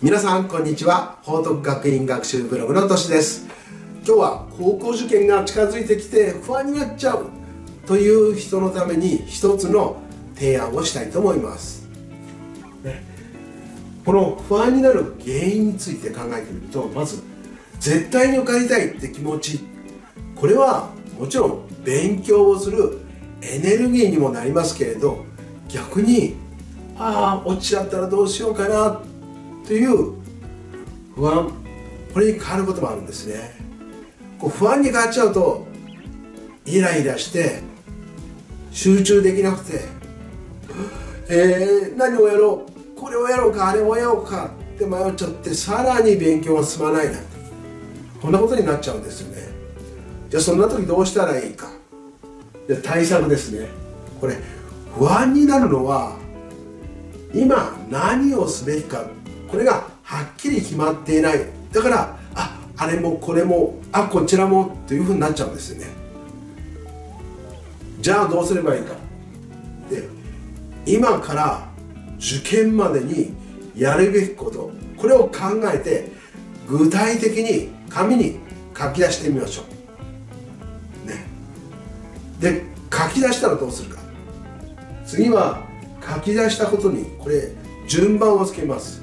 皆さんこんにちは。報徳学院学習ブログのとしです。今日は高校受験が近づいてきて不安になっちゃうという人のために一つの提案をしたいと思います、ね、この不安になる原因について考えてみるとまず絶対に受かりたいって気持ち。これはもちろん勉強をするエネルギーにもなりますけれど逆にああ落ちちゃったらどうしようかなという不安これに変わることもあるんですね。こう不安に変わっちゃうとイライラして集中できなくてえー、何をやろう？これをやろうかあれをやろうかって迷っちゃってさらに勉強が進まないなんてこんなことになっちゃうんですよね。じゃあそんな時どうしたらいいか？で対策ですね。これ不安になるのは今何をすべきかこれがはっきり決まっていない。だからああれもこれもあこちらもというふうになっちゃうんですよね。じゃあどうすればいいかで今から受験までにやるべきこと。これを考えて具体的に紙に書き出してみましょう。ね。で書き出したらどうするか。次は書き出したことにこれ順番をつけます。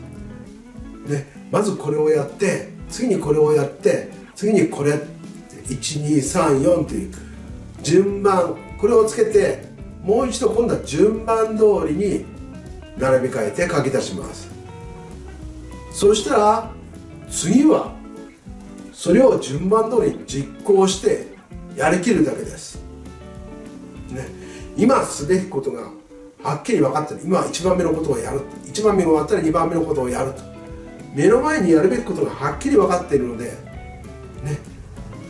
でまずこれをやって次にこれをやって次にこれ1234という順番。これをつけてもう一度今度は順番通りに並び替えて書き出します。そしたら次はそれを順番通り実行してやりきるだけです、ね、今すべきことがはっきり分かってる。今は1番目のことをやる。1番目が終わったら2番目のことをやると。目の前にやるべきことがはっきり分かっているので、ね、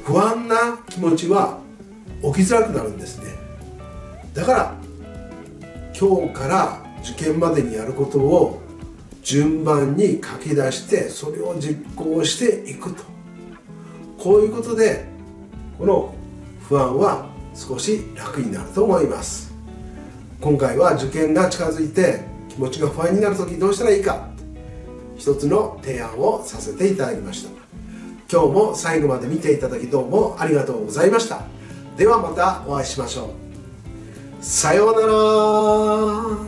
不安な気持ちは起きづらくなるんですね。だから今日から受験までにやることを順番に書き出してそれを実行していくと。こういうことでこの不安は少し楽になると思います。今回は受験が近づいて気持ちが不安になる時どうしたらいいか。一つの提案をさせていただきました。今日も最後まで見ていただきどうもありがとうございました。ではまたお会いしましょう。さようなら。